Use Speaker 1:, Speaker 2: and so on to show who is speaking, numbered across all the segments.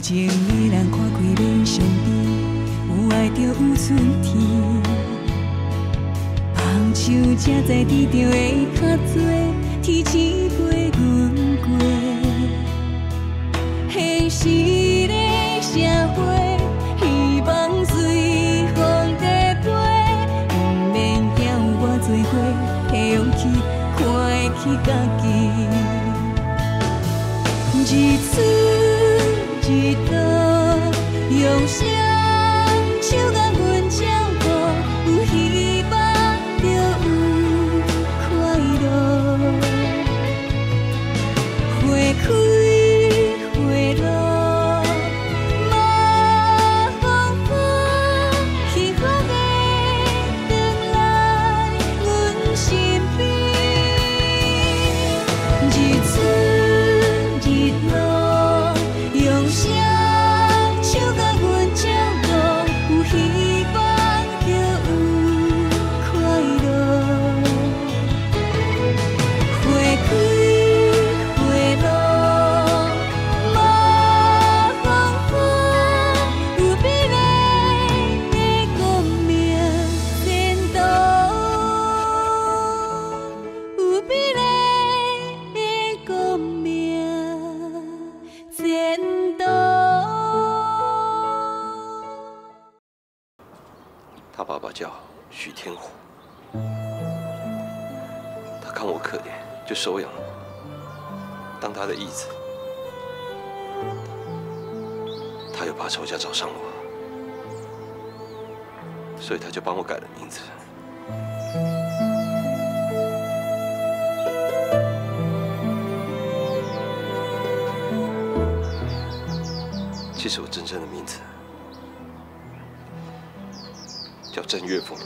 Speaker 1: 无情的人看开免伤悲，有爱就有春天。放手才知地着会较多，天星陪阮过。现实的社会，希望随风在飞，不免惊有我做伙的勇气，看会起
Speaker 2: 叫许天虎，他看我可怜，就收养了我，当他的义子。他又怕仇家找上我，所以他就帮我改了名字。其实我真正的名字郑岳
Speaker 3: 父。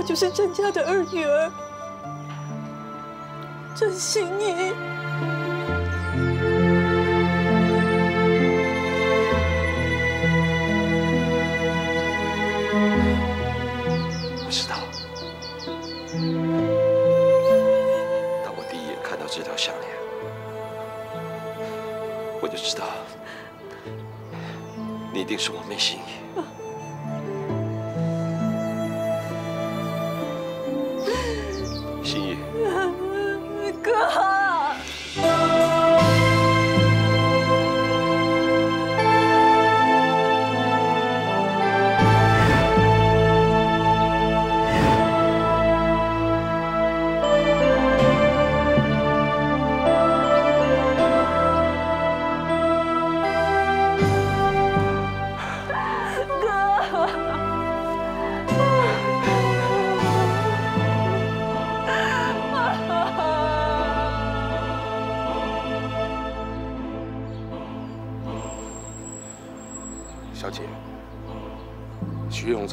Speaker 3: 我就是郑家的二女儿，郑欣怡。
Speaker 2: 我知道，当我第一眼看到这条项链，我就知道你一定是我妹心怡。
Speaker 3: 哥，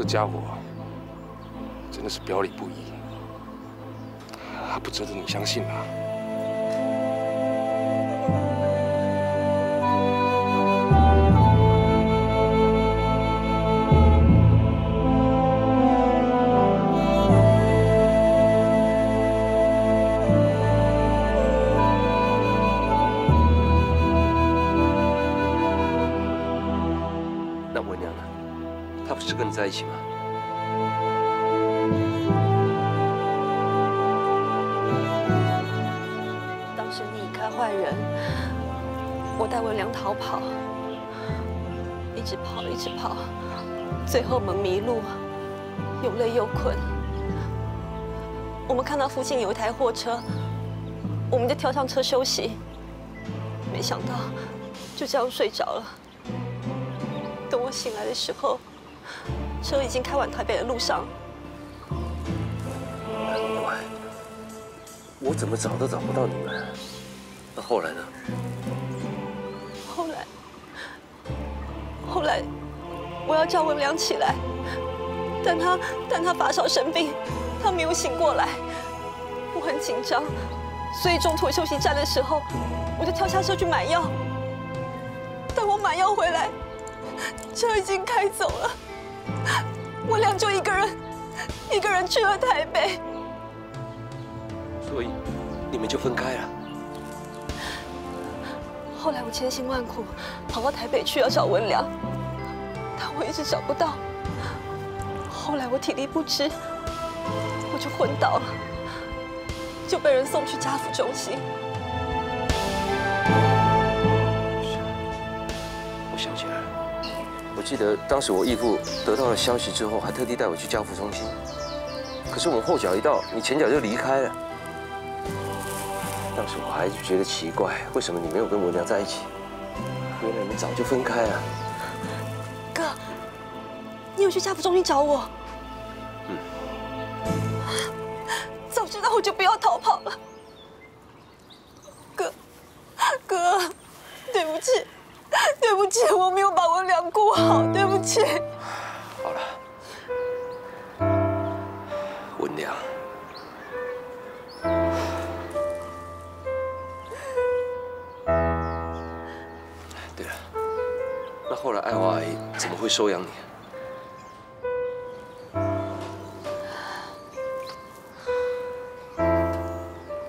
Speaker 4: 家伙真的是表里不一，他不值得你相信啊！
Speaker 2: 那我娘呢？她不是跟你在一起吗？
Speaker 3: 我带文良逃跑，一直跑，一直跑，最后我们迷路，又累又困。我们看到附近有一台货车，我们就跳上车休息。没想到就这样睡着了。等我醒来的时候，车已经开往台北的路上。
Speaker 2: 我怎么找都找不到你们。那后来呢？
Speaker 3: 后来我要叫文良起来，但他但他发烧生病，他没有醒过来。我很紧张，所以中途休息站的时候，我就跳下车去买药。等我买药回来，车已经开走了，文良就一个人，一个人去了台北。
Speaker 5: 所以你们就分开了。
Speaker 3: 后来我千辛万苦跑到台北去要找文良，但我一直找不到。后来我体力不支，我就昏倒了，就被人送去家福中心。
Speaker 2: 我想起来了，我记得当时我义父得到了消息之后，还特地带我去家福中心。可是我们后脚一到，你前脚就离开了。当时我还觉得奇怪，为什么你没有跟文良在一起？原来你们早就分开了。
Speaker 3: 哥，你有去家福中心找我？
Speaker 2: 嗯。
Speaker 3: 早知道我就不要逃跑了。哥，哥，对不起，对不起，我没有把文良顾好，对不起。
Speaker 2: 好了，后来爱华阿姨怎么会收养你？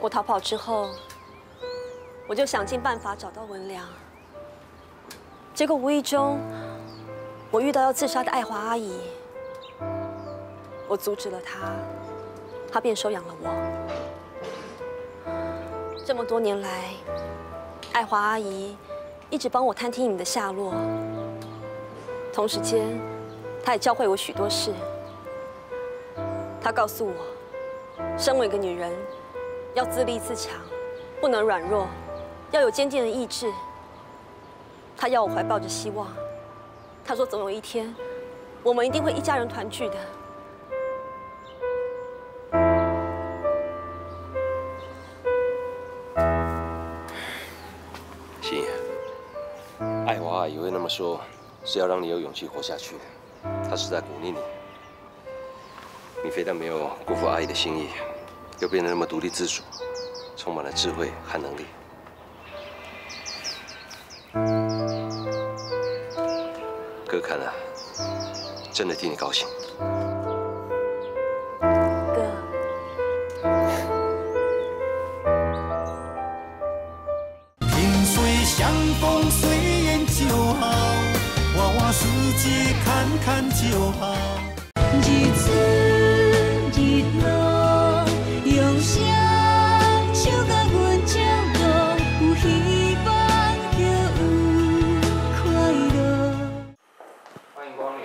Speaker 3: 我逃跑之后，我就想尽办法找到文良。结果无意中，我遇到要自杀的爱华阿姨，我阻止了她，她便收养了我。这么多年来，爱华阿姨一直帮我探听你的下落，同时间，他也教会我许多事。他告诉我，身为一个女人。要自立自强，不能软弱，要有坚定的意志。他要我怀抱着希望，他说总有一天，我们一定会一家人团聚的。
Speaker 2: 么说，是要让你有勇气活下去。他是在鼓励你，你非但没有辜负阿姨的心意。又变得那么独立自主，充满了智慧和能力。哥看了，真的替你高兴。
Speaker 6: 看就好。
Speaker 1: 日出日落，用声唱甲阮照顾，有希望就有快乐。
Speaker 7: 欢迎光临。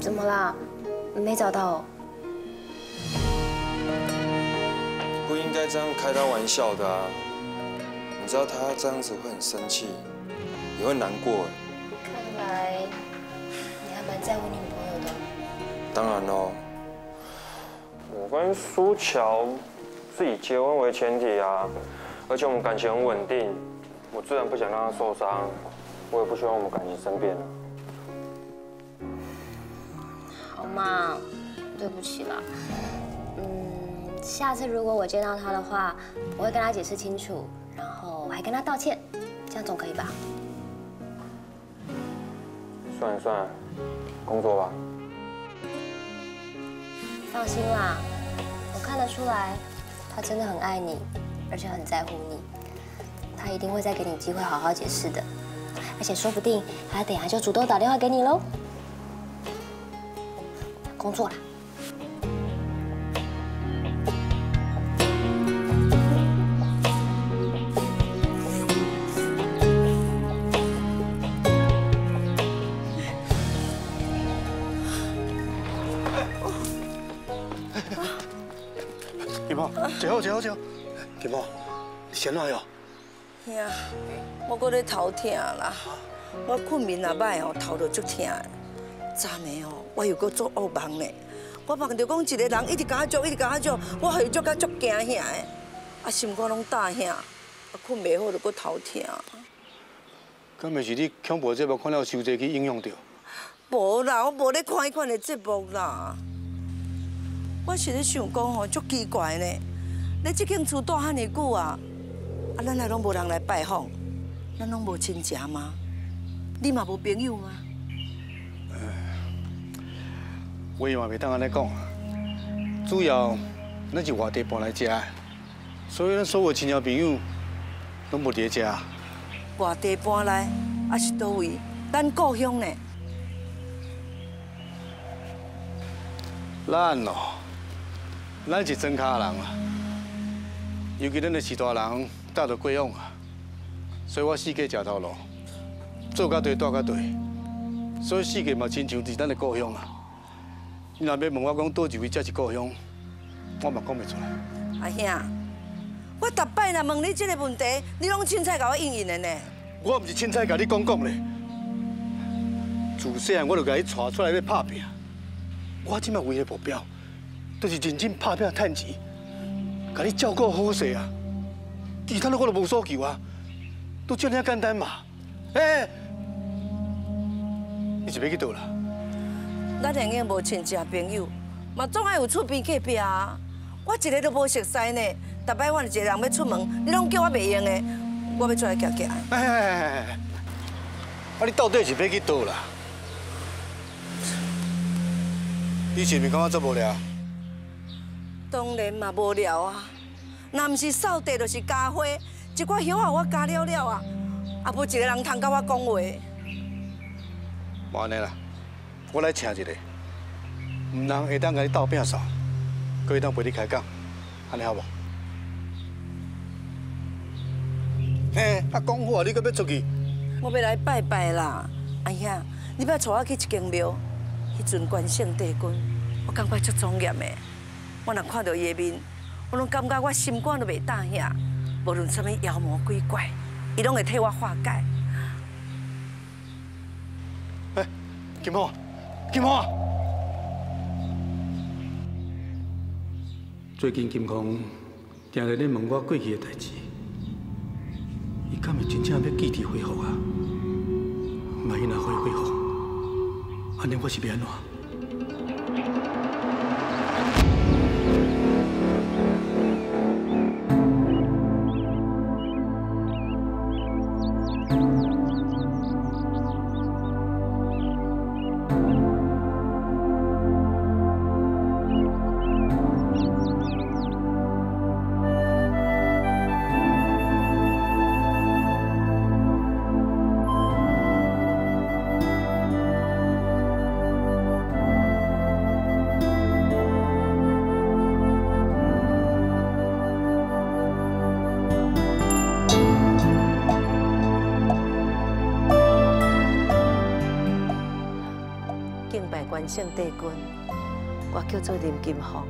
Speaker 8: 怎么啦？没找到？
Speaker 9: 不应该这样开他玩笑的啊！你知道他这样子会很生气，也会难过。
Speaker 8: 看来你还蛮在乎女朋友的。
Speaker 9: 当然喽，我跟苏乔是以结婚为前提啊，而且我们感情很稳定，我自然不想让他受伤，我也不希望我们感情生变了。
Speaker 8: 好嘛，对不起啦。嗯，下次如果我见到他的话，我会跟他解释清楚，然后还跟他道歉，这样总可以吧？
Speaker 9: 算了算了，工作吧。
Speaker 8: 放心啦，我看得出来，他真的很爱你，而且很在乎你。他一定会再给你机会好好解释的，而且说不定他等下就主动打电话给你喽。工作啦。
Speaker 10: 好，坐好，坐好。金宝，你先来哟。
Speaker 11: 兄，我搁咧头疼啦，我困眠也歹哦，头就足疼。昨暝哦，我又搁做噩梦呢。我梦到讲一个人一直甲我捉，一直甲我捉，我害足甲足惊吓的，啊心肝拢大响，啊困袂好就搁头疼。
Speaker 10: 敢袂是你恐怖节目看了伤济去影响到？
Speaker 11: 无啦，我无咧看迄款的节目啦。我是咧想讲吼，足奇怪呢。你这间厝住遐尼久啊，啊咱来拢无人来拜访，咱拢无亲戚吗？你嘛无朋友吗？
Speaker 10: 话嘛袂当安尼讲，主要咱是外地搬来遮，所以咱所有亲戚朋友拢无伫遮。
Speaker 11: 外地搬来，还是倒位？咱故乡呢？
Speaker 10: 咱哦，咱是真卡人啊，尤其咱的士大人带着过往啊，所以我四界食头路，做甲对，住甲对，所以四界嘛亲像是咱的故乡啊。你若要问我讲倒一位才是故乡，我嘛讲袂出来。
Speaker 11: 阿兄，我逐摆若问你这个问题，你拢凊彩甲我应应的呢。
Speaker 10: 我毋是凊彩甲你讲讲咧，自细汉我就甲你带出来要拍拼。我即摆唯一目标，就是认真拍拼趁钱，甲你照顾好势啊。其他的我都无所求啊，都这样简单嘛。哎，你是要去倒啦？
Speaker 11: 咱两个无亲戚朋友，嘛总爱有厝边隔壁啊。我一个都无熟悉呢，逐摆我一个人要出门，你拢叫我袂用的，我要出来行行。
Speaker 10: 哎哎哎哎！啊，你到底是要去倒啦？你是毋是感觉足无聊？
Speaker 11: 当然嘛无聊啊！若毋是扫地，就是加花，一寡叶啊我加了了啊，啊无一个人通甲我讲话。
Speaker 10: 无安尼啦。我来请一个，毋通会当甲你斗拼扫，可会当陪你开讲，安尼好无？嘿，啊，讲好啊，你搁要出去？
Speaker 11: 我要来拜拜啦，阿兄，你要带我去一间庙，迄尊关圣帝君，我感觉足庄严的。我若看到伊的面，我拢感觉我心肝都袂大遐，无论什么妖魔鬼怪，伊拢会替我化解。
Speaker 10: 哎，金宝。金凤，最近金凤定在咧问我过去的代志，伊敢会真正要记忆恢复啊？万一若可以恢复，安尼我是要安怎？
Speaker 11: 圣帝君，我叫做林金凤，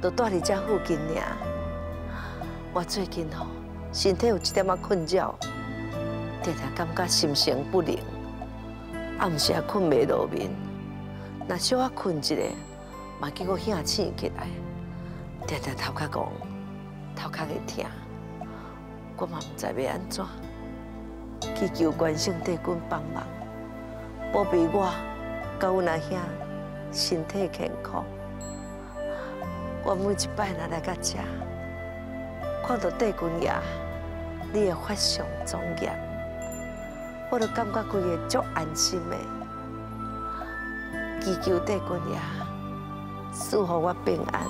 Speaker 11: 都住伫这附近尔。我最近吼身体有一点仔困扰，常常感觉心神不宁，暗时也困袂落眠。若小可困一下，嘛叫我醒醒起来，常常头壳戆，头壳会痛。我嘛毋知要安怎，去求关圣帝君帮忙，保庇我。甲阮阿兄身体健康，我每一摆若来甲食，看到帝君爷，你会发上庄严，我都感觉规个足安心的。祈求帝君爷赐予我平安。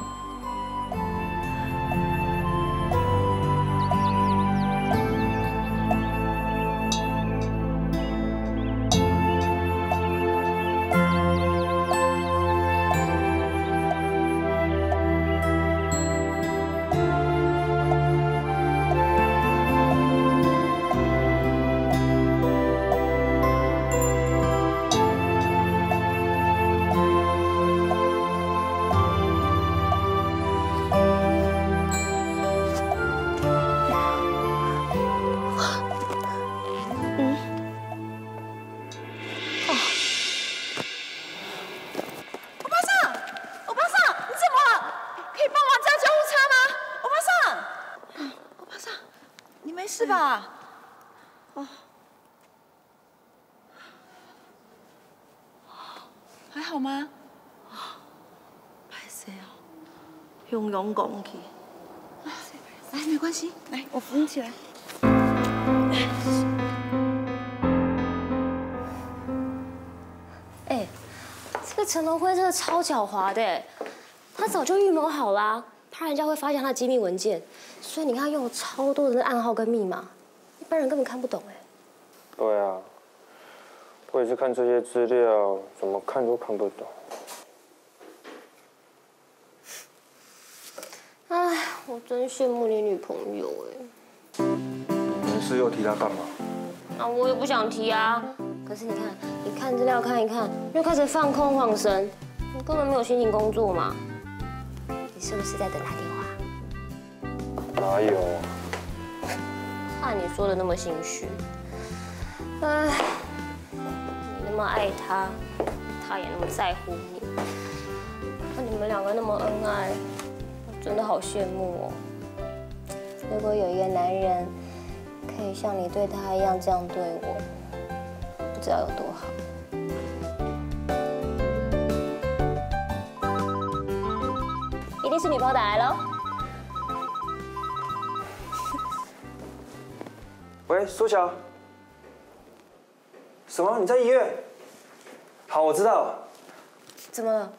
Speaker 11: 汹涌讲去。
Speaker 12: 来，没关系，来，我扶你起来。
Speaker 8: 哎，这个陈龙辉真的超狡猾的，他早就预谋好啦，怕人家会发现他的机密文件，所以你看他用了超多的暗号跟密码，一般人根本看不懂哎。
Speaker 9: 对啊，我也是看这些资料，怎么看都看不懂。
Speaker 8: 哎，我真羡慕你女朋友哎。
Speaker 9: 没事又提她干嘛？
Speaker 8: 啊，我也不想提啊。可是你看，你看资料看一看，又开始放空晃神，你根本没有心情工作嘛。你是不是在等他电话？
Speaker 9: 哪有？
Speaker 8: 看你说的那么心虚。哎，你那么爱他，他也那么在乎你，那你们两个那么恩爱，我真的好羡慕哦。如果有一个男人可以像你对他一样这样对我，不知道有多好。一定是女朋友打来喽。
Speaker 9: 喂，苏乔。什么？你在医院？好，我知道。
Speaker 8: 怎么了？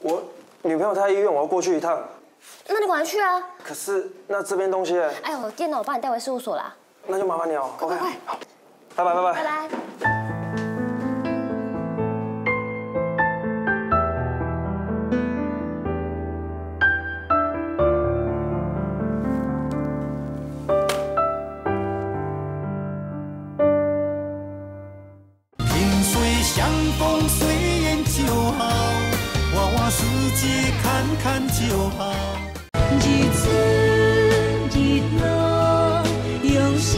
Speaker 9: 我女朋友她在医院，我要过去一趟。
Speaker 8: 那你赶快去啊！
Speaker 9: 可是那这边东西……
Speaker 8: 哎呦，电脑我帮你带回事务所啦。
Speaker 9: 那就麻烦你哦。
Speaker 8: 快快快！
Speaker 9: 好，拜拜拜拜。
Speaker 8: 拜拜。
Speaker 6: 看看就好。
Speaker 1: 日出日落，用声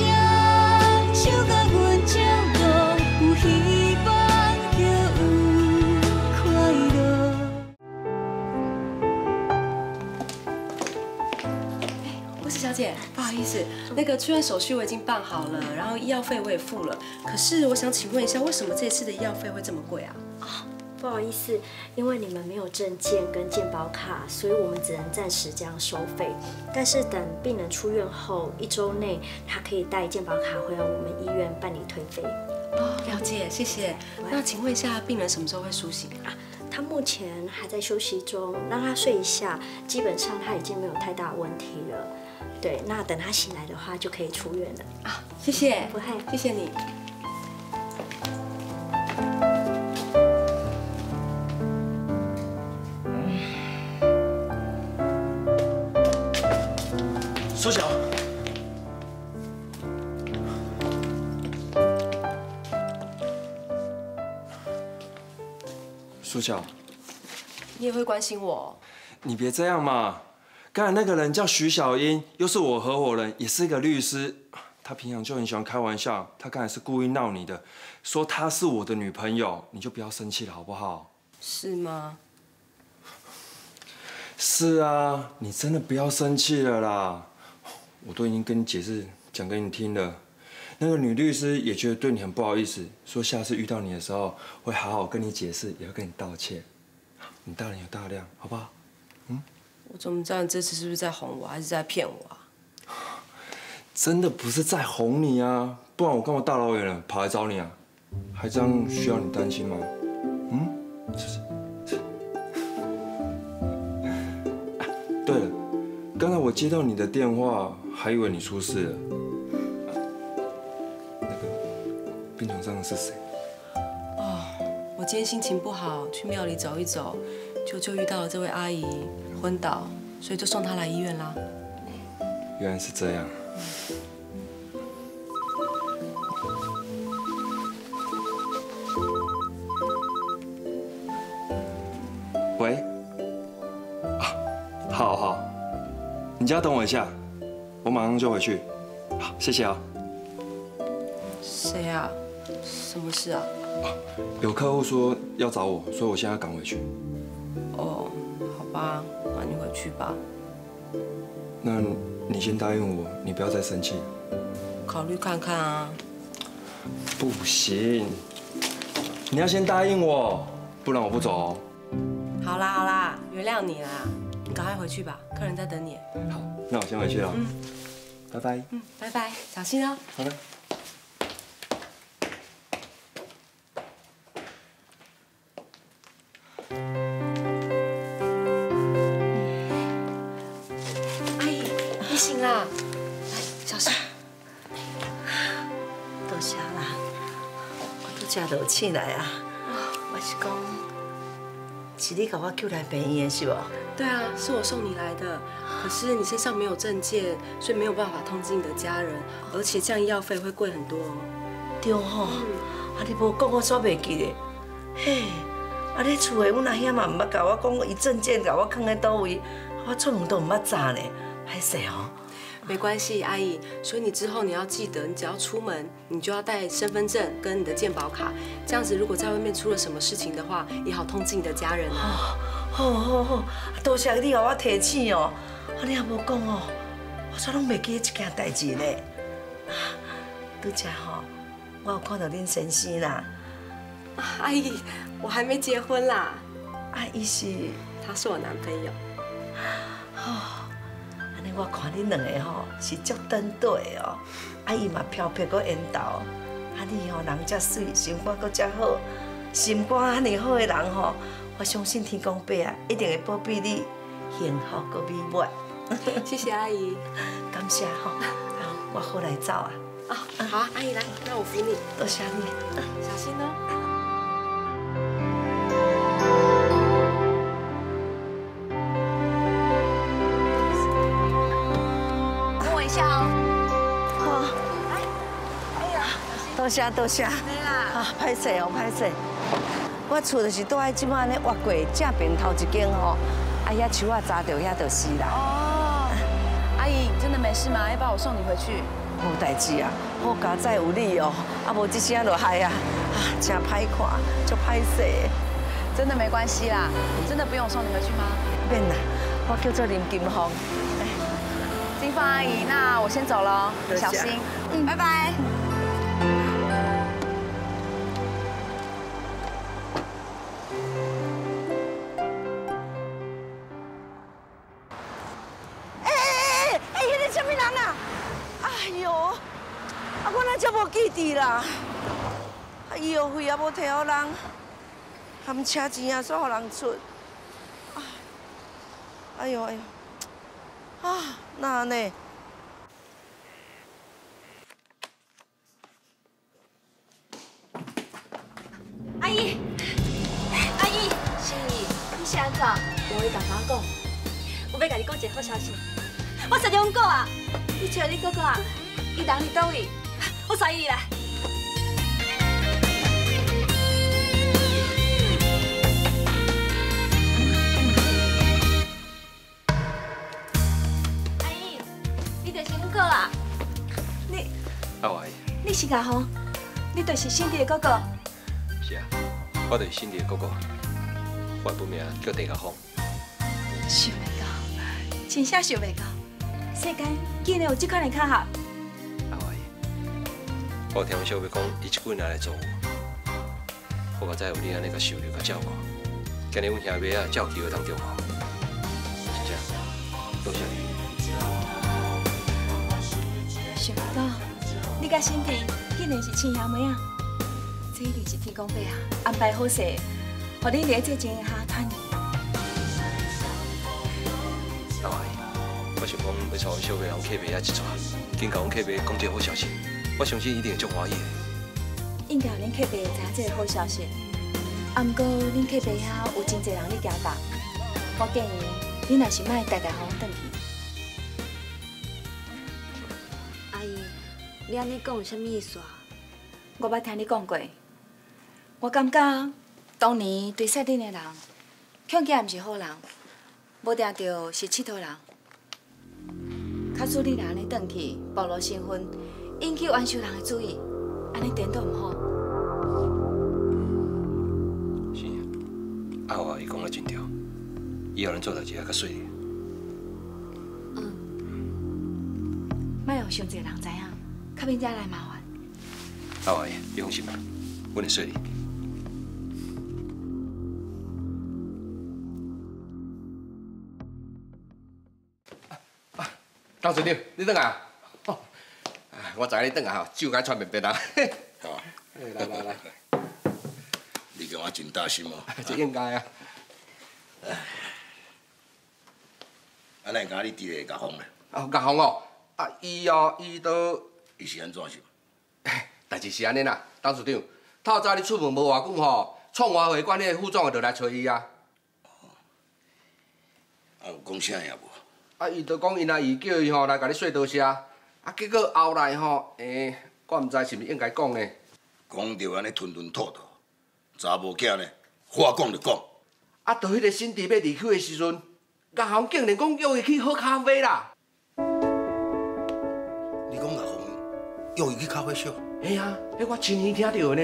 Speaker 1: 唱甲阮照路，有希望就有快乐。
Speaker 13: 护士小姐，不好意思，那个出院手续我已经办好了，然后医药费我也付了。可是我想请问一下，为什么这次的医药费会这么贵啊？
Speaker 14: 不好意思，因为你们没有证件跟健保卡，所以我们只能暂时这样收费。但是等病人出院后一周内，他可以带健保卡回来我们医院办理退费。
Speaker 13: 哦，了解，谢谢。那请问一下，病人什么时候会苏醒啊？
Speaker 14: 他目前还在休息中，让他睡一下，基本上他已经没有太大问题了。对，那等他醒来的话，就可以出院了。
Speaker 13: 啊，谢谢，
Speaker 14: 不会，
Speaker 13: 谢谢你。
Speaker 15: 苏乔，
Speaker 16: 苏乔，
Speaker 13: 你也会关心我？
Speaker 16: 你别这样嘛！刚才那个人叫徐小英，又是我合伙人，也是一个律师。他平常就很喜欢开玩笑，他刚才是故意闹你的，说她是我的女朋友，你就不要生气了，好不好？
Speaker 13: 是吗？
Speaker 16: 是啊，你真的不要生气了啦！我都已经跟你解释，讲给你听了。那个女律师也觉得对你很不好意思，说下次遇到你的时候会好好跟你解释，也会跟你道歉。你大人有大量，好不好？
Speaker 13: 嗯我怎么知道你这次是不是在哄我，还是在骗我啊？
Speaker 16: 真的不是在哄你啊，不然我干嘛大老远的跑来找你啊？还这样需要你担心吗？嗯？对了，刚才我接到你的电话，还以为你出事了。那个病床上的是谁？
Speaker 13: 哦，我今天心情不好，去庙里走一走，就就遇到了这位阿姨昏倒，所以就送她来医院啦。
Speaker 16: 原来是这样。喂，啊，好好，你家等我一下，我马上就回去。好，谢谢啊。
Speaker 13: 谁啊？什么事啊？
Speaker 16: 有客户说要找我，所以我现在赶回去。
Speaker 13: 哦，好吧，那你回去吧。
Speaker 16: 那你先答应我，你不要再生气。
Speaker 13: 考虑看看啊。
Speaker 16: 不行，你要先答应我。不然我不走哦。
Speaker 13: 好啦好啦，原谅你啦，你赶快回去吧，客人在等你。
Speaker 16: 好，那我先回去了。
Speaker 13: 嗯，
Speaker 16: 拜拜。
Speaker 13: 嗯，拜拜，小心哦。
Speaker 16: 好的。
Speaker 13: 阿姨，你醒啦，来，小心。
Speaker 11: 多谢啦，我都真落醒来啊。我是讲，是你把我救来病院的是不？
Speaker 13: 对啊，是我送你来的，可是你身上没有证件，所以没有办法通知你的家人，而且这样医药费会贵很多哦。
Speaker 11: 对吼，啊你无讲我煞袂记咧。嘿，啊你厝的阮阿兄嘛毋捌甲我讲，伊证件甲我放在倒位，我出门都毋捌查呢，歹势哦。
Speaker 13: 没关系，阿姨。所以你之后你要记得，你只要出门，你就要带身份证跟你的健保卡，这样子如果在外面出了什么事情的话，也好通知你的家人啊。
Speaker 11: 好好好，多谢你给我提醒哦。啊你也无讲哦，我煞拢袂记一件代志呢。拄则吼，我有看到恁先生啦。
Speaker 13: 阿姨，我还没结婚啦。
Speaker 11: 阿姨是？
Speaker 13: 他是我男朋友。
Speaker 11: 哦，安尼我看恁两个吼是足登对哦。阿姨嘛漂泊个缘投，啊你吼人遮水，心肝搁遮好，心肝安尼好诶人吼，我相信天公伯啊一定会保庇你幸福搁美满。
Speaker 13: 谢谢阿姨，
Speaker 11: 感谢哈。好，我好来走啊。
Speaker 13: 啊，好啊，阿姨来，那我扶你。
Speaker 11: 多谢你，
Speaker 13: 小心哦。
Speaker 3: 等我一下哦。
Speaker 11: 好，哎呀，多谢多谢。
Speaker 3: 没啦。
Speaker 11: 啊，歹势哦，歹势。我厝就是住喺即摆呢，挖过正边头一间吼，啊遐树啊砸到遐就死啦。
Speaker 3: 没事吗？要不要我送你回去？
Speaker 11: 无代志啊，我家再有你哦，啊无这些都害啊，啊真歹看，就歹势。
Speaker 3: 真的没关系啦，真的不用我送你回去吗？
Speaker 11: 免啦，我叫做林金凤。
Speaker 3: 金凤阿姨，那我先走了，小心。嗯，拜拜。
Speaker 11: 也无摕互人，含车钱也煞予人出。啊哎呦哎呦，啊那安尼？
Speaker 14: 阿姨，阿姨，是，你是安怎？我会甲妈讲，我要甲你讲一个好消息。我找中国啊！你找你哥哥啊？伊人伫倒位？我找伊来。你是阿红？你就是新弟的哥哥？
Speaker 2: 是啊，我就是新弟的哥哥，我的本名叫陈家峰。
Speaker 14: 想袂到，真正想袂到，世间竟然有这款的巧合。
Speaker 2: 阿华姨，我有听小妹讲，伊一几年来做我，我才知有你安尼个收留甲照顾。今日阮兄妹啊，才有机会当你
Speaker 14: 甲新弟竟然是亲兄妹啊！这一定是天公伯啊安排好势，互你伫这前下团圆。
Speaker 2: 阿华姨，我想讲要带阮小妹人客妹遐一撮，紧甲阮客妹讲一个好消息，我相信一定会足欢喜的。
Speaker 14: 应该有恁客伯会知影这个好消息。啊，毋过恁客伯遐有真侪人咧行动，我建议你若是莫代代互阮转去。
Speaker 12: 你安尼讲有啥物意思啊？
Speaker 14: 我捌听你讲过，我感觉当年对赛顶的人，恐惊毋是好人，无定着是佚佗人。假使你若安尼转去，暴露身份，引起冤仇人的注意，安尼颠倒毋好。
Speaker 2: 是，阿华伊讲得真对，以后咱做代志要较水嗯。
Speaker 14: 莫有伤济人知影，较免遮来麻烦。
Speaker 2: 大王爷，别放心吧，我来说你。
Speaker 15: 高司令，你等下。我知你等下吼，酒该穿便便啦。
Speaker 17: 好。
Speaker 15: 来来来。
Speaker 17: 你跟我真大心哦。
Speaker 15: 这应该啊。
Speaker 17: 哎，阿奶家你弟会甲风咧？
Speaker 15: 哦，甲哦，啊，伊哦，伊都
Speaker 17: 伊是安怎想？
Speaker 15: 代志是安尼啦，董事长，透早你出门无偌久吼，创华会馆迄个副总就来找伊啊。
Speaker 17: 啊，有讲啥呀无？
Speaker 15: 啊，伊就讲因阿姨叫伊吼来甲你说多谢，啊，结果后来吼，诶，我毋知是毋是应该讲呢。
Speaker 17: 讲着安尼吞吞吐吐，查某囝呢，话讲就讲。
Speaker 15: 啊，到迄个新弟要离开的时阵，阿红竟然讲约伊去喝咖啡啦。
Speaker 17: 约伊去咖啡室？
Speaker 15: 嘿啊，迄我亲耳听到的呢。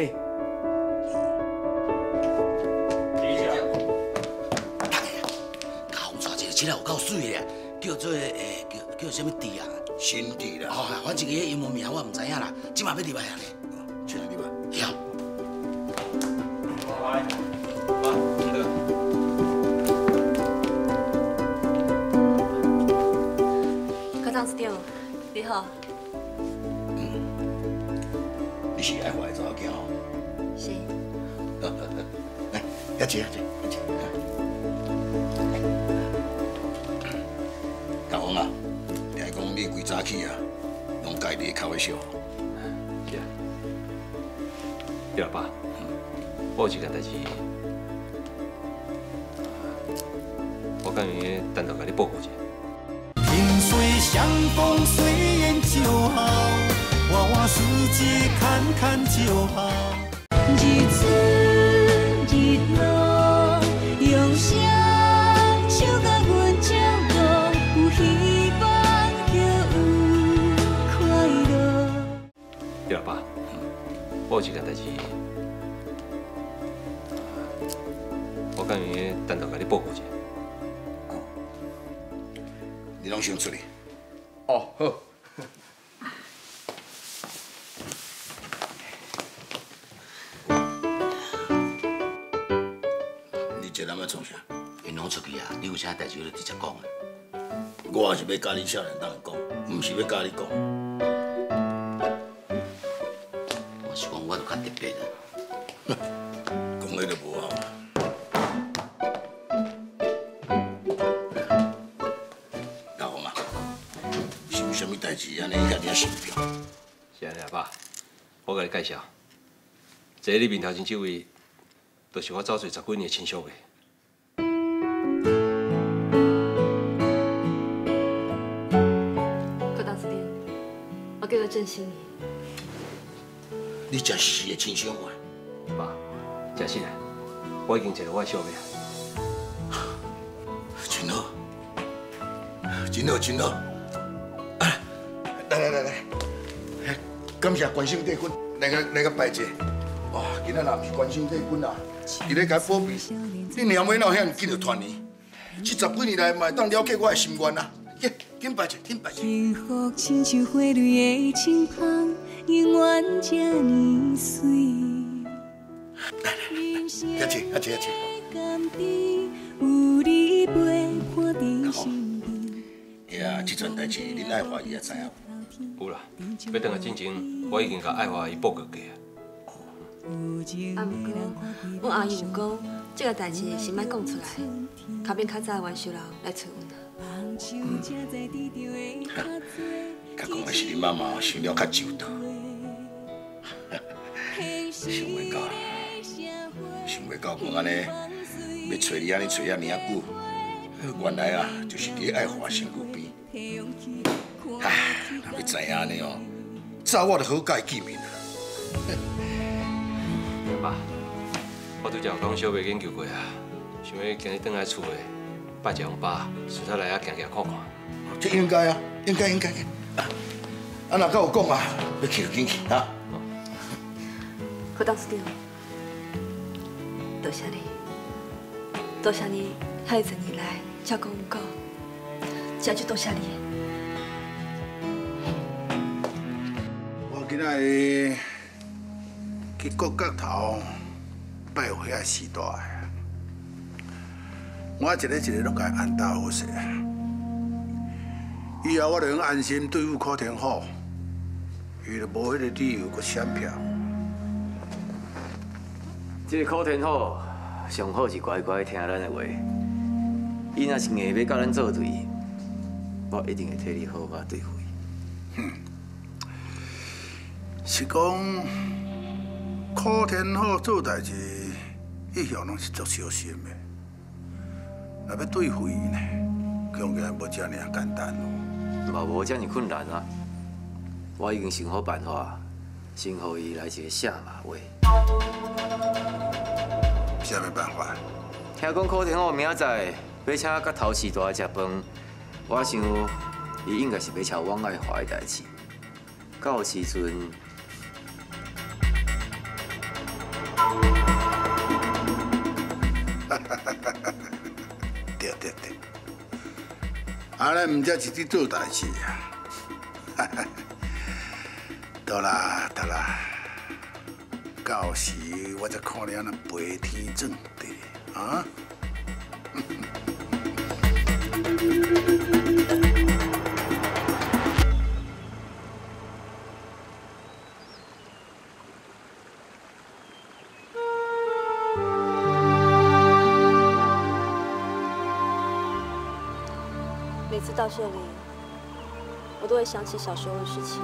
Speaker 17: 阿红娶一个真有够水的，叫做诶叫叫什么弟啊？新弟啦。哦，反正个英文名我唔知影啦，即马要入来啊咧。请入来。呀。
Speaker 3: 科长司长，你好。
Speaker 17: 你是爱华的查某囝哦？
Speaker 3: 是。
Speaker 17: 来，遐坐遐坐遐坐。大王啊，听讲你规早起啊，拢家己咖啡室。
Speaker 2: 是啊。爸，我有一件代志，我敢愿意单独甲你报告一下。
Speaker 6: 萍水相逢世界看看就好。
Speaker 1: 日出日落，用声唱甲阮照路，有希望就有快乐。
Speaker 2: 对了，爸，我有一件代志，我敢愿单独甲你报告一下。
Speaker 17: 你拢先出去。
Speaker 15: 哦，好。
Speaker 17: 出去啊！你有啥代志就直接讲啊！我也是要教你少年人讲，唔是要教你讲。我是讲我就较特别啦。讲迄就无效。老王啊，是有啥物代志安尼遐尔想着？
Speaker 2: 是安尼啊，爸，我甲你介绍，坐喺你面头前这位，就是我走做十几年的亲属的。
Speaker 3: 我叫做郑心怡。
Speaker 17: 你真是的亲兄啊！
Speaker 2: 爸，真是的，我已经找到我的小妹。
Speaker 17: 真好，真好，真好！啊，来来来来，感谢关心帝君，来个来个拜节。哇，今仔若毋是关心帝君啊，伊咧甲保庇，你娘尾哪遐尼紧就团圆？这十几年来，嘛当了解我的心愿啊！紧紧拜节，紧拜节。
Speaker 1: 幸福亲像花蕊的轻芳，永远这呢水。
Speaker 17: 遐坐，遐坐，遐坐。
Speaker 1: 甘甜，有你陪伴在身边。
Speaker 17: 呀，这阵代志，恁爱华伊也知影。
Speaker 2: 有啦，要等下进前，我已经甲爱华伊报告过啊。
Speaker 3: 啊，毋过阮阿姨有讲，这个代志先莫讲出来，后面较早的元首人来找阮。
Speaker 17: 甲讲的是恁妈妈 想了较周到，想袂到，想袂到讲安尼要找你安尼找遐尔啊久，原来啊就是伫爱华身躯边。唉，若要知影安尼哦，早我就好甲伊见面啊。
Speaker 2: 爸，我拄则有讲小妹研究过啊，想要今日转来厝诶，拜一下爸，顺便来遐行行看看。
Speaker 17: 这应该啊，应该应该。啊，啊若甲有讲啊，要去就紧去啊。
Speaker 3: 科长司长，多谢你，多谢你遐一整年来照顾阮哥，真就多谢你。
Speaker 18: 我今仔去国角头拜会遐时代，我一个一个拢甲伊安搭好势。以后我就能安心对付柯天虎，伊就无迄个理由搁闪票。
Speaker 19: 这个柯天虎上好是乖乖听咱的话，伊若是硬要甲咱作对，我一定会替你好好对付伊。
Speaker 18: 是讲柯天虎做代志一向拢是足小心的，若要对付伊呢，恐惊无遮尔简单哦。
Speaker 19: 嘛无遮尔困难啊！我已经想好办法，先互伊来一个下马威。
Speaker 18: 啥物办法？
Speaker 19: 听讲柯天虎明仔载要请甲头市大食饭，我想伊应该是要请汪爱华的代志。到时阵，
Speaker 18: 啊，咱毋则是伫做代志啊！得啦得啦，到时我再看你安尼白天正地啊！
Speaker 3: 想起小时候的事情。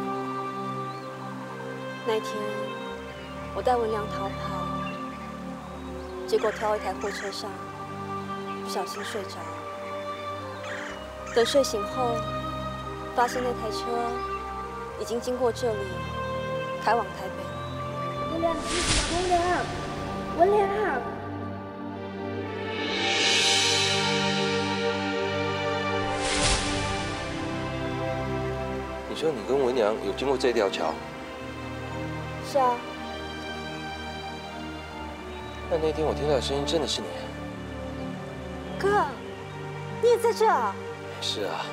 Speaker 3: 那天，我带文良逃跑，结果跳到一台货车上，不小心睡着。等睡醒后，发现那台车已经经过这里，开往台北。
Speaker 14: 文良，文良，文良。
Speaker 2: 你说你跟文娘有经过这条桥？
Speaker 3: 是啊，
Speaker 2: 那那天我听到的声音真的是你？
Speaker 3: 哥，你也在这啊？
Speaker 2: 是啊，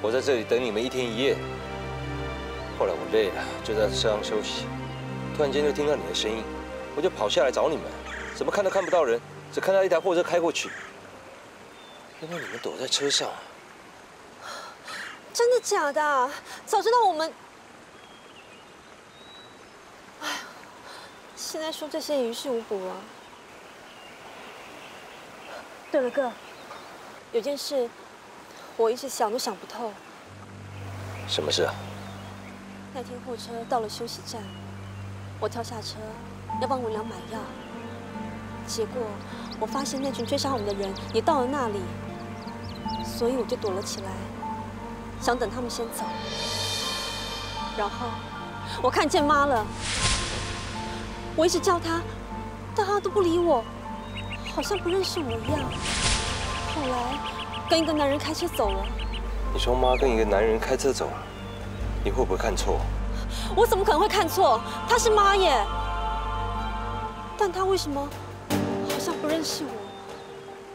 Speaker 2: 我在这里等你们一天一夜。后来我累了，就在车上休息，突然间就听到你的声音，我就跑下来找你们，怎么看都看不到人，只看到一台货车开过去。原来你们躲在车上。
Speaker 3: 真的假的？早知道我们……哎，现在说这些于事无补啊。对了，哥，有件事我一直想都想不透。
Speaker 2: 什么事啊？
Speaker 3: 那天货车到了休息站，我跳下车要帮文良买药，结果我发现那群追杀我们的人也到了那里，所以我就躲了起来。想等他们先走，然后我看见妈了，我一直叫她，但她都不理我，好像不认识我一样。后来跟一个男人开车走了。
Speaker 2: 你说妈跟一个男人开车走了，你会不会看错？
Speaker 3: 我怎么可能会看错？她是妈耶，但她为什么好像不认识我？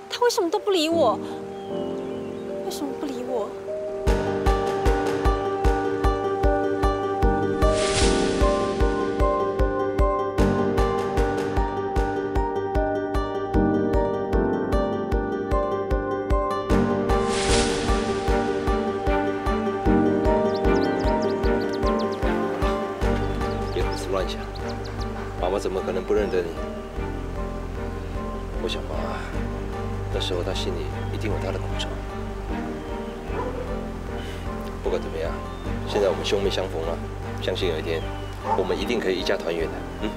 Speaker 3: 她为什么都不理我？为什么不理
Speaker 2: 怎么可能不认得你？我想吧，那时候他心里一定有他的苦衷。不管怎么样，现在我们兄妹相逢了，相信有一天，我们一定可以一家团圆的。嗯。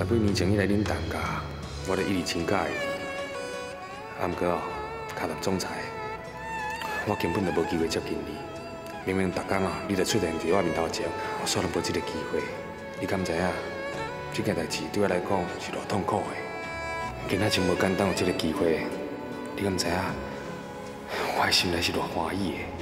Speaker 4: 十几年前以来恁同家，我就一直真喜欢你。啊，毋过哦，卡当总裁，我根本就无机会接近你。明明逐工哦，你就出现伫我面头前，我煞拢无这个机会。你敢知影？这件代志对我来讲是偌痛苦的。今仔真无简单有这个机会，你敢知影？我的心内是偌欢喜的。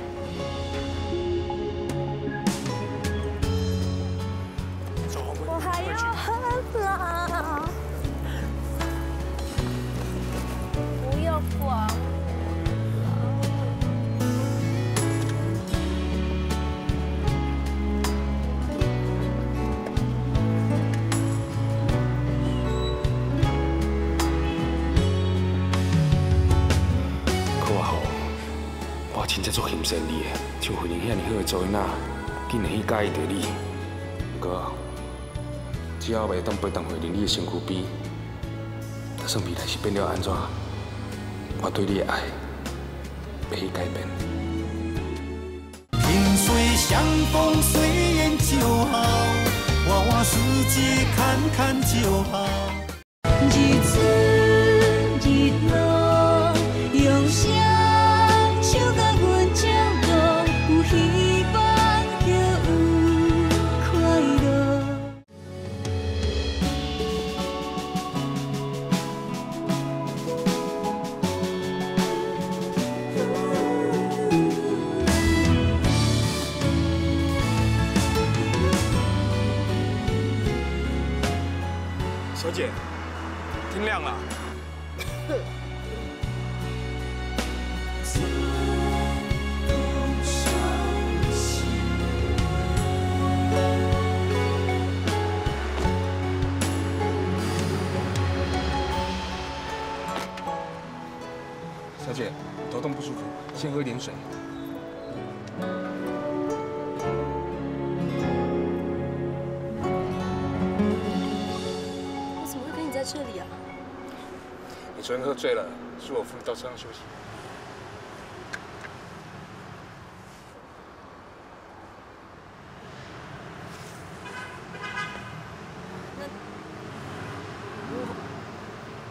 Speaker 4: 当陪同慧玲你的身躯边，就算未来是变了安怎，我对你的爱袂改变。
Speaker 6: 萍水相逢虽远就好，花花世界看看就好。
Speaker 4: 醉了，是我扶你到车上休息。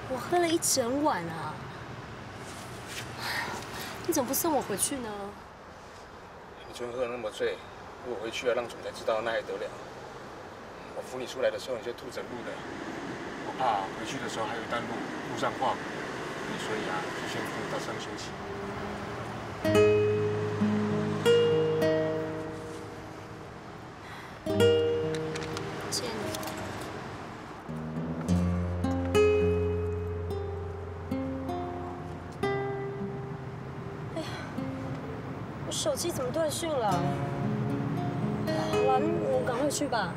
Speaker 3: 我喝了一整晚啊！你怎么不送我回去呢？
Speaker 4: 你昨天喝得那么醉，如果回去了让总裁知道，那还得了？我扶你出来的时候，你就吐整路的，我怕回去的时候还有一段路，路上晃，所以啊，就先扶你到上休息。
Speaker 3: 谢谢你。哎呀，我手机怎么断讯了？好了，我赶快去吧。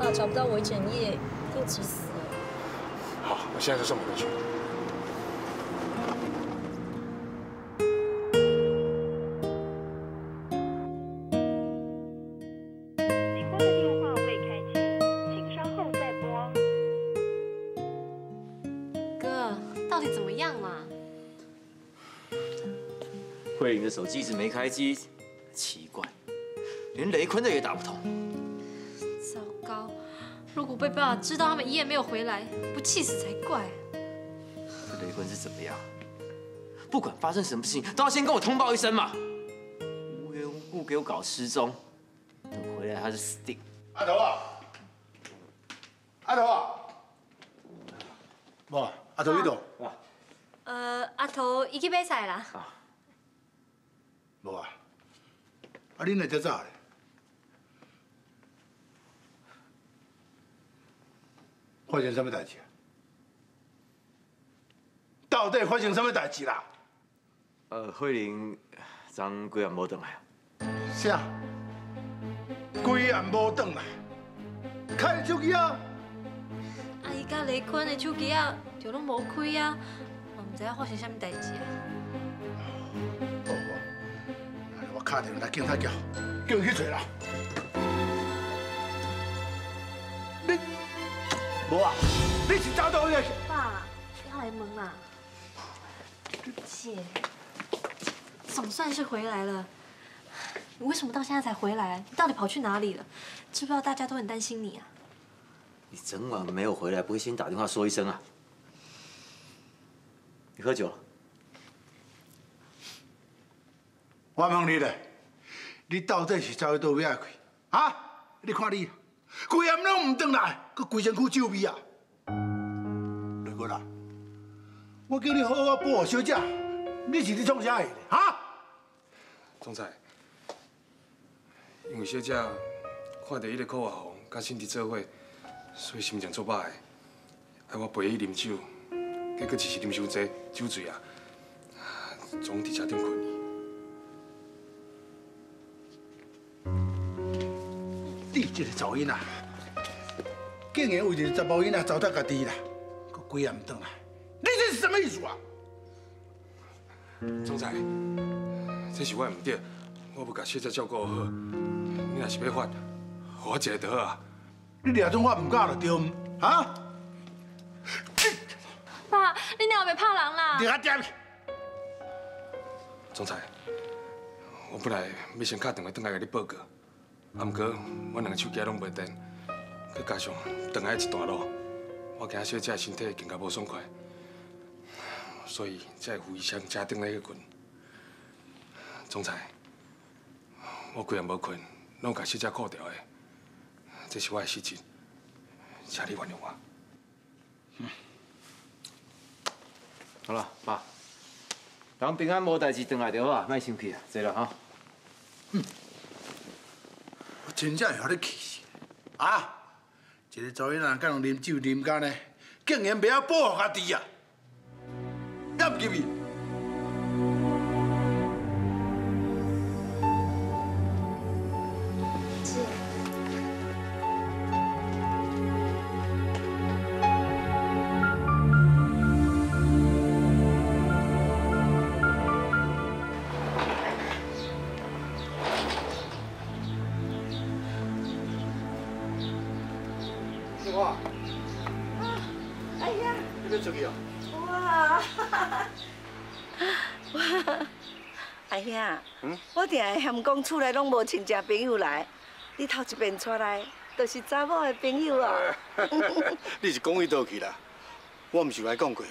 Speaker 3: 啊，找不到我一整夜，一定急死了。
Speaker 4: 好，我现在就送你回去。
Speaker 20: 的
Speaker 19: 手机一直没开机，奇怪，连雷坤的也打不通。
Speaker 3: 糟糕，
Speaker 21: 如果被爸爸知道他们一夜没有回来，不气死才怪。
Speaker 19: 这雷坤是怎么样？不管发生什么事情，都要先跟我通报一声嘛。无缘无故给我搞失踪，等回来他是死定。
Speaker 18: 阿头啊，阿头啊，无阿头你度？
Speaker 22: 呃，阿头已去买菜啦。
Speaker 18: 无啊，啊恁来遮早咧？发生什么代志啊？到底发生什么代志啦？
Speaker 19: 呃，慧玲昨几暗无回来。
Speaker 18: 啥？规暗无转来，开手机啊？
Speaker 21: 阿姨甲雷坤的手机啊，就拢无开啊，我唔知影发生什么代志啊。
Speaker 18: 我打电话来警察局，叫伊去找啦。你无啊？你是走倒去？
Speaker 22: 爸，要来门啊！姐，总算是回来了。你为什么到现在才回来？你到底跑去哪里了？知不知道大家都很担心你啊？
Speaker 19: 你整晚没有回来，不会先打电话说一声啊？你喝酒了？
Speaker 18: 我问你咧，你到底是走去倒边去？啊？你看你，规暗拢唔转来，佮规身躯酒味啊！雷哥啦，我叫你好好保护小姐，你是咧创啥的？哈？
Speaker 4: 总裁，因为小姐看到伊咧酷阿红甲新弟做伙，所以心情作歹，害我陪伊啉酒，结果就是啉伤济，酒醉啊，总伫车顶困
Speaker 18: 这个噪音啊，竟然为着查某囡仔糟蹋家己啦，搁鬼也唔转来，你这是什么意思啊？
Speaker 4: 总裁，这是我的唔对，我要甲小姐照顾好。你若是要发，我一个就好啊。
Speaker 18: 你俩种我唔教就对唔？啊？
Speaker 21: 爸，你哪有被怕人啦？
Speaker 18: 你阿爹！
Speaker 4: 总裁，我本来要先打电话转来给你报告，啊，毋过我两个手机拢袂电，佮加上转来一段路，我惊小姐身体更加无爽快，所以才会扶医生车顶来去困。总裁，我规晚无困，拢甲小姐顾掉的，这是我的失职，请你原谅我。
Speaker 19: 好了，爸，人平安无代志，回来就好啊，莫生气啊，坐了哈。
Speaker 18: 我真正会互你气死！啊！一个查囡仔，敢用啉酒啉干呢？竟然袂晓保护家己啊！入入去！
Speaker 11: 定会嫌讲厝内拢无亲戚朋友来，你头一遍出来，就是查某的朋友啊。
Speaker 10: 你是讲伊倒去啦？我毋是有来讲过，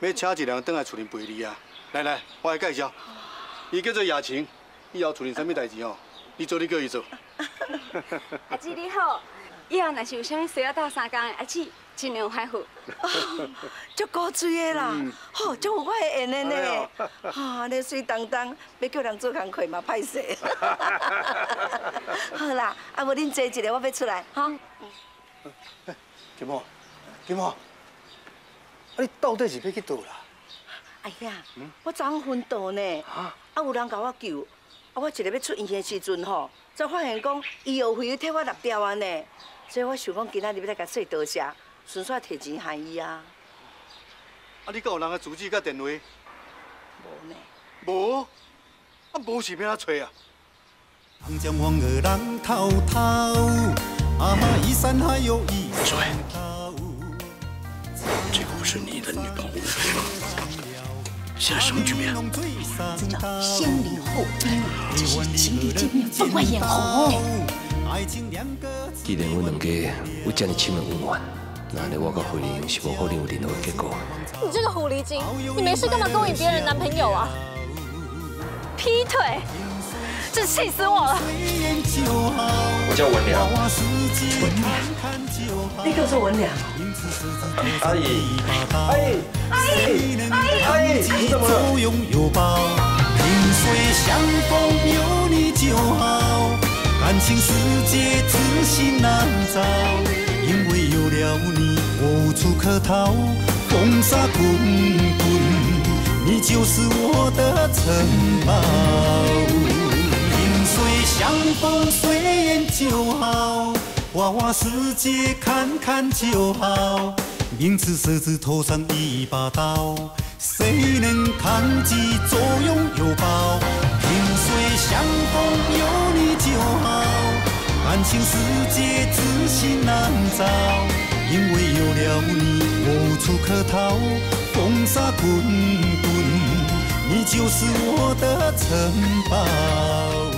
Speaker 10: 要请一个人倒来厝里陪你啊。来来，我来介绍，伊叫做雅晴，以后厝里什么代志哦，你做你叫伊做。
Speaker 14: 阿姊你好，以后若是有啥物需要斗相共的，阿姊尽量配合。
Speaker 11: 足高水的啦，吼，足有我的缘的呢。哈，你水当当，要叫人做工课嘛歹势。好啦，啊无恁坐一下，我要出来，哈。
Speaker 10: 金毛，金毛，啊你到底是要去倒啦？
Speaker 11: 哎呀，我昨昏昏倒呢，啊有人甲我救，啊我一日要出院的时阵吼，才发现讲医药费要替我六条安呢，所以我想讲今仔日要来甲说多谢，顺便摕钱还伊啊。
Speaker 10: 啊你敢有人的住址甲电话？
Speaker 11: 无呢。
Speaker 10: 无？啊无是要哪找啊？
Speaker 6: 长江黄河浪滔滔，阿玛依山还有一山高。
Speaker 18: 这个不是你的女朋友，现在什么局面？
Speaker 11: 这叫先礼后兵，这是情敌见面分外眼红。
Speaker 2: 既然阮两家有这么深的恩怨，那安尼我甲慧玲是无可能有任何的结果。
Speaker 3: 你这个狐狸精，你没事干嘛勾引别人男朋友啊？劈腿，真气死我了！
Speaker 2: 我叫文良。
Speaker 12: 文良，你叫做文良哦。
Speaker 2: 阿姨，阿姨，
Speaker 3: 阿姨，阿姨，
Speaker 2: 阿姨，你怎么了？
Speaker 6: 萍水相逢有你就好，感情世界自信难找，因为有了你我无处可逃，风沙滚滚，你就是我的城堡。萍水相逢随缘就好，花花世界看看就好，名字设字头上一把刀。谁能抗击左拥右抱？萍水相逢又，感情世界自信难找，因为有了你无处可逃，风沙滚滚，你就是我的城堡。